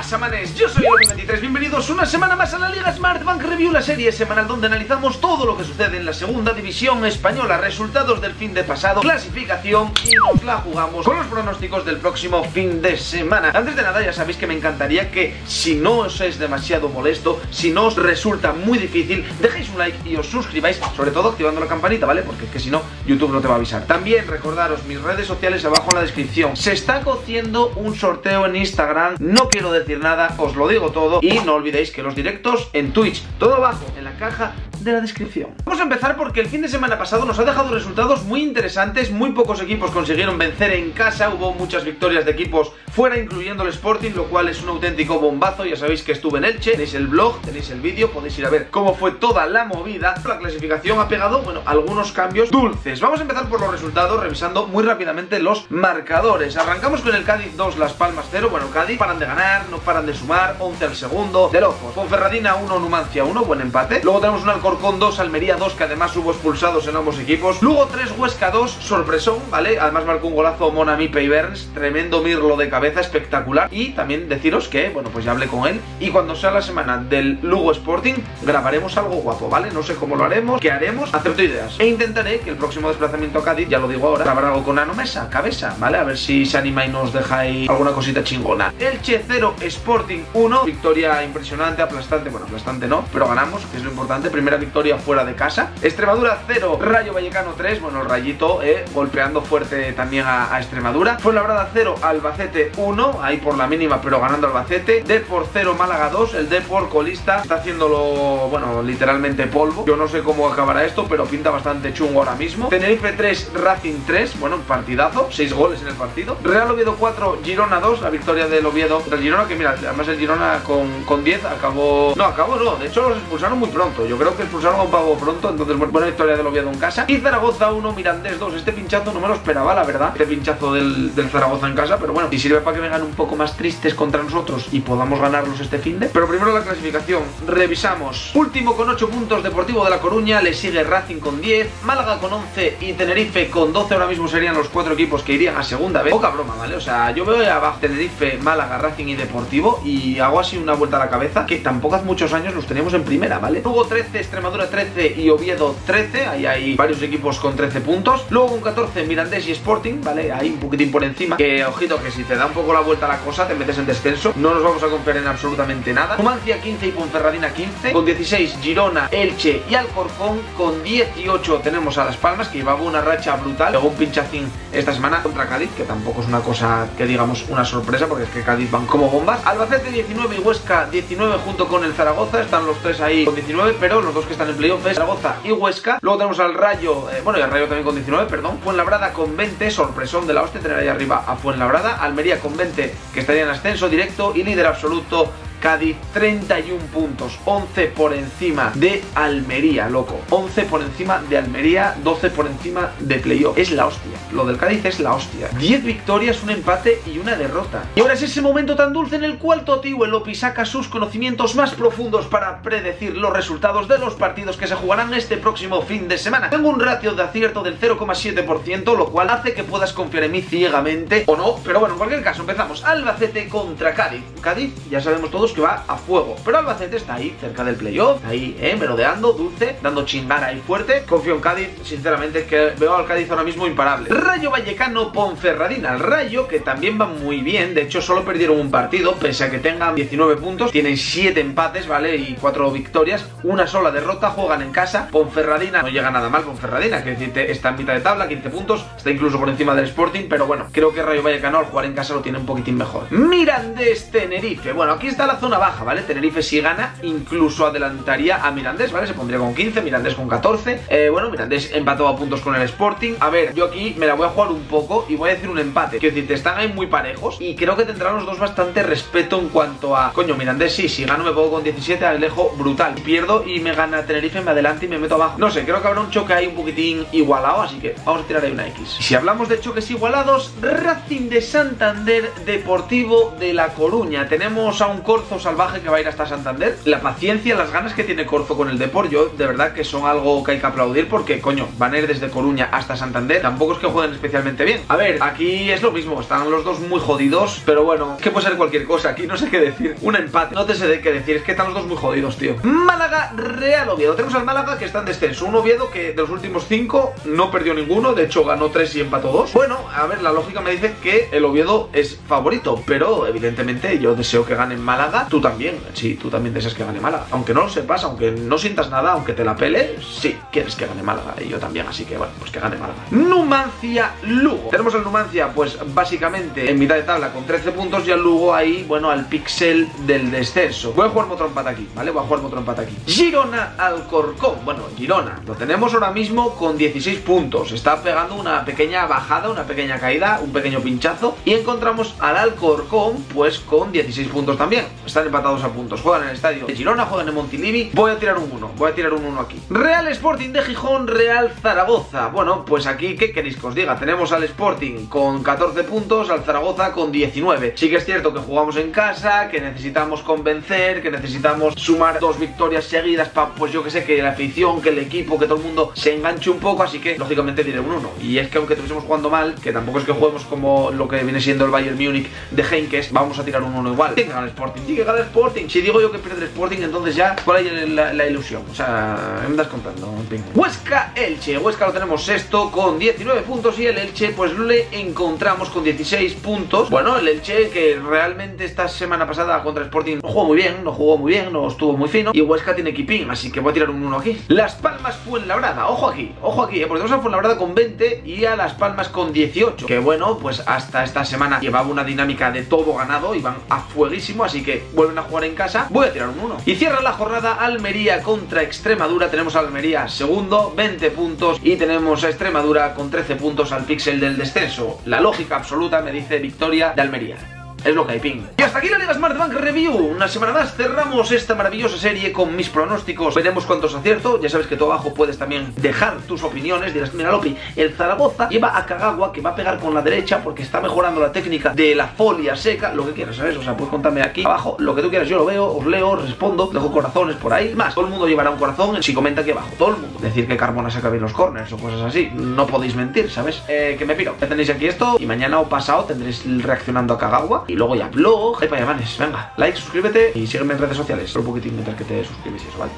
pasa? Yo soy el 23 bienvenidos una semana más a la Liga Smart Bank Review, la serie semanal donde analizamos todo lo que sucede en la segunda división española, resultados del fin de pasado, clasificación y nos la jugamos con los pronósticos del próximo fin de semana. Antes de nada, ya sabéis que me encantaría que si no os es demasiado molesto, si no os resulta muy difícil, dejéis un like y os suscribáis, sobre todo activando la campanita, ¿vale? Porque es que si no, YouTube no te va a avisar. También recordaros mis redes sociales abajo en la descripción. Se está cociendo un sorteo en Instagram, no quiero decir nada, os lo digo todo y no olvidéis que los directos en Twitch, todo abajo en la caja de la descripción. Vamos a empezar porque el fin de semana pasado nos ha dejado resultados muy interesantes, muy pocos equipos consiguieron vencer en casa, hubo muchas victorias de equipos fuera, incluyendo el Sporting, lo cual es un auténtico bombazo, ya sabéis que estuve en Elche, tenéis el blog, tenéis el vídeo, podéis ir a ver cómo fue toda la movida. La clasificación ha pegado, bueno, algunos cambios dulces. Vamos a empezar por los resultados, revisando muy rápidamente los marcadores. Arrancamos con el Cádiz 2, Las Palmas 0, bueno, Cádiz paran de ganar, no paran de sumar, 11 al segundo, de locos. Ferradina 1, Numancia 1, buen empate. Luego tenemos un Alcor con 2, Almería 2, que además hubo expulsados en ambos equipos. Luego 3, Huesca 2, sorpresón, ¿vale? Además marcó un golazo Monami Burns, tremendo mirlo de cabeza, espectacular. Y también deciros que, bueno, pues ya hablé con él. Y cuando sea la semana del Lugo Sporting, grabaremos algo guapo, ¿vale? No sé cómo lo haremos, qué haremos, acepto ideas. E intentaré que el próximo desplazamiento a Cádiz, ya lo digo ahora, grabar algo con Ano Mesa, cabeza, ¿vale? A ver si se anima y nos ahí alguna cosita chingona. Elche 0, Sporting 1, victoria impresionante, aplastante, bueno, aplastante no, pero ganamos, que es lo importante. Primera victoria fuera de casa. Extremadura 0, Rayo Vallecano 3. Bueno, el Rayito eh, golpeando fuerte también a, a Extremadura. Fuenlabrada 0, Albacete 1. Ahí por la mínima, pero ganando Albacete. Depor 0, Málaga 2. El Depor colista está haciéndolo, bueno, literalmente polvo. Yo no sé cómo acabará esto, pero pinta bastante chungo ahora mismo. Tenerife 3, Racing 3. Bueno, partidazo. 6 goles en el partido. Real Oviedo 4, Girona 2. La victoria del Oviedo. El Girona, que mira, además el Girona con, con 10 acabó. No, acabó no. De hecho, los expulsaron muy pronto. Yo creo que expulsaron a un pago pronto, entonces buena victoria del Oviedo en casa. Y Zaragoza 1, Mirandés 2. Este pinchazo no me lo esperaba, la verdad, este pinchazo del, Zaragoza en casa, pero bueno, y sirve para que vengan un poco más tristes contra nosotros y podamos ganarlos este fin de. Pero primero la clasificación, revisamos. Último con 8 puntos, Deportivo de La Coruña, le sigue Racing con 10, Málaga con 11 y Tenerife con 12. Ahora mismo serían los cuatro equipos que irían a segunda vez. Poca broma, ¿vale? O sea, yo veo abajo Tenerife, Málaga, Racing y Deportivo y hago así una vuelta a la cabeza que tampoco hace muchos años los teníamos en primera, ¿vale? Luego 13, Extremadura 13 y Oviedo 13, ahí hay varios equipos con 13 puntos. Luego con 14 Mirandés y Sporting, ¿vale? Ahí un poquitín por encima. Que ojito que si te da un poco la vuelta a la cosa, te metes en descenso. No nos vamos a confiar en absolutamente nada. Numancia 15 y Ponferradina 15. Con 16 Girona, Elche y Alcorcón. Con 18 tenemos a Las Palmas, que llevaba una racha brutal. Luego un pinchacín esta semana contra Cádiz, que tampoco es una cosa que digamos una sorpresa, porque es que Cádiz van como bombas. Albacete 19 y Huesca 19 junto con el Zaragoza. Están los tres ahí con 19, pero los dos que están en playoff es Zaragoza y Huesca. Luego tenemos al Rayo, eh, bueno, y al Rayo también con 19, perdón. Fuenlabrada con 20, sorpresón de la hostia tener ahí arriba a Fuenlabrada. Almería con 20, que estaría en ascenso directo. Y líder absoluto Cádiz 31 puntos, 11 por encima de Almería, loco. 11 por encima de Almería, 12 por encima de playoff. Es la hostia. Lo del Cádiz es la hostia. 10 victorias, un empate y una derrota. Y ahora es ese momento tan dulce en el cual Toti Elopi saca sus conocimientos más profundos para predecir los resultados de los partidos que se jugarán este próximo fin de semana. Tengo un ratio de acierto del 0,7%, lo cual hace que puedas confiar en mí ciegamente o no. Pero bueno, en cualquier caso, empezamos. Albacete contra Cádiz. Cádiz, ya sabemos todos que va a fuego. Pero Albacete está ahí, cerca del playoff, ahí, eh, merodeando, dulce, dando chingada ahí fuerte. Confío en Cádiz, sinceramente, que veo al Cádiz ahora mismo imparable. Rayo Vallecano Ponferradina. El Rayo, que también va muy bien, de hecho solo perdieron un partido, pese a que tengan 19 puntos, tienen 7 empates, ¿vale? Y 4 victorias, una sola derrota, juegan en casa. Ponferradina no llega nada mal, Ponferradina, que decirte, está en mitad de tabla, 15 puntos, está incluso por encima del Sporting, pero bueno, creo que Rayo Vallecano al jugar en casa lo tiene un poquitín mejor. Mirandés Tenerife. Bueno, aquí está la zona baja, ¿vale? Tenerife si gana, incluso adelantaría a Mirandés, ¿vale? Se pondría con 15, Mirandés con 14. Eh, bueno, Mirandés empató a puntos con el Sporting. A ver, yo aquí me la voy a jugar un poco y voy a decir un empate. Quiero decirte, están ahí muy parejos y creo que tendrán los dos bastante respeto en cuanto a... Coño, Mirandés sí, si gano me pongo con 17, alejo brutal. Pierdo y me gana Tenerife, me adelante y me meto abajo. No sé, creo que habrá un choque ahí un poquitín igualado, así que vamos a tirar ahí una X. Si hablamos de choques igualados, Racing de Santander, Deportivo de La Coruña. Tenemos a un Corzo Corzo salvaje que va a ir hasta Santander. La paciencia, las ganas que tiene Corzo con el Depor, yo de verdad que son algo que hay que aplaudir porque, coño, van a ir desde Coruña hasta Santander. Tampoco es que jueguen especialmente bien. A ver, aquí es lo mismo, están los dos muy jodidos, pero bueno, que puede ser cualquier cosa. Aquí no sé qué decir. Un empate, no te sé qué decir, es que están los dos muy jodidos, tío. Málaga, Real Oviedo. Tenemos al Málaga que está en descenso. Un Oviedo que de los últimos cinco no perdió ninguno, de hecho ganó tres y empató dos. Bueno, a ver, la lógica me dice que el Oviedo es favorito, pero evidentemente yo deseo que gane Málaga. Tú también, sí, tú también deseas que gane Málaga. Aunque no lo sepas, aunque no sientas nada, aunque te la pele, sí, quieres que gane Málaga. Y yo también, así que bueno, pues que gane Málaga. Numancia Lugo. Tenemos al Numancia, pues básicamente en mitad de tabla con 13 puntos y al Lugo ahí, bueno, al pixel del descenso. Voy a jugar otro empate aquí, ¿vale? Voy a jugar otro empate aquí. Girona Alcorcón. Bueno, Girona. Lo tenemos ahora mismo con 16 puntos. Está pegando una pequeña bajada, una pequeña caída, un pequeño pinchazo. Y encontramos al Alcorcón, pues con 16 puntos también. Están empatados a puntos. Juegan en el estadio de Girona, juegan en Montilivi. Voy a tirar un 1. Voy a tirar un 1 aquí. Real Sporting de Gijón, Real Zaragoza. Bueno, pues aquí, ¿qué queréis que os diga? Tenemos al Sporting con 14 puntos, al Zaragoza con 19. Sí que es cierto que jugamos en casa, que necesitamos convencer, que necesitamos sumar dos victorias seguidas para, pues yo que sé, que la afición, que el equipo, que todo el mundo se enganche un poco, así que lógicamente diré un 1. Y es que aunque estuviésemos jugando mal, que tampoco es que juguemos como lo que viene siendo el Bayern Múnich de Heinkes, vamos a tirar un 1 igual. Ganar el Sporting, que ganar Sporting. Si digo yo que pierde el Sporting, entonces ya, ¿cuál es la, ilusión? O sea, me das contando, en fin. Huesca Elche, Huesca lo tenemos sexto con 19 puntos y el Elche pues le encontramos con 16 puntos. Bueno, el Elche que realmente esta semana pasada contra Sporting no jugó muy bien, no jugó muy bien, no estuvo muy fino y Huesca tiene equipín, así que voy a tirar un 1 aquí. Las Palmas Fuenlabrada, ojo aquí, ojo aquí, ¿eh? porque tenemos a Fuenlabrada con 20 y a Las Palmas con 18. Que bueno, pues hasta esta semana llevaba una dinámica de todo ganado, iban a fueguísimo, así que vuelven a jugar en casa, voy a tirar un 1. Y cierra la jornada Almería contra Extremadura, tenemos a Almería segundo, 20 puntos y tenemos a Extremadura con 13 puntos al píxel del descenso. La lógica absoluta me dice victoria de Almería. Es lo que hay, ping. Y hasta aquí la Liga Smart Bank Review. Una semana más cerramos esta maravillosa serie con mis pronósticos. Veremos cuántos acierto. Ya sabes que tú abajo puedes también dejar tus opiniones. Dirás, mira, Lopi, el Zaragoza lleva a Kagawa que va a pegar con la derecha porque está mejorando la técnica de la folia seca. Lo que quieras, ¿sabes? O sea, puedes contarme aquí abajo lo que tú quieras. Yo lo veo, os leo, respondo, dejo corazones por ahí. Más, todo el mundo llevará un corazón si comenta aquí abajo. Todo el mundo. Decir que Carbona saca bien los corners o cosas así. No podéis mentir, ¿sabes? Eh, que me piro. Ya tenéis aquí esto y mañana o pasado tendréis reaccionando a Kagawa y luego ya blog Epa, llamanes, venga, like, suscríbete y sígueme en redes sociales. Solo un poquitín mientras que te suscribes y eso, ¿vale?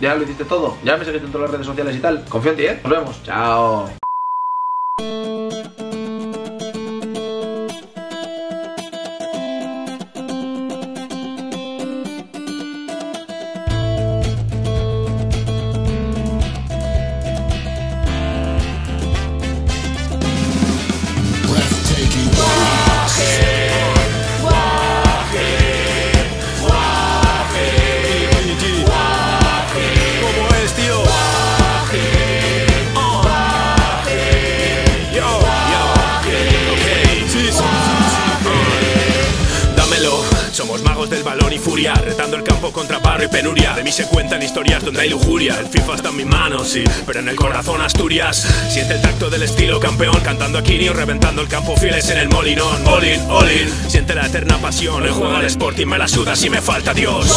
¿Ya lo hiciste todo? ¿Ya me seguiste en todas las redes sociales y tal? Confío en ti, ¿eh? Nos vemos. Chao. Y penuria De mí se cuentan historias donde hay lujuria. El FIFA está en mi mano, sí, pero en el corazón Asturias. Siente el tacto del estilo campeón Cantando a Kirio, reventando el campo fieles en el molinón. All in, all in, siente la eterna pasión El juego al sport y me la suda si me falta Dios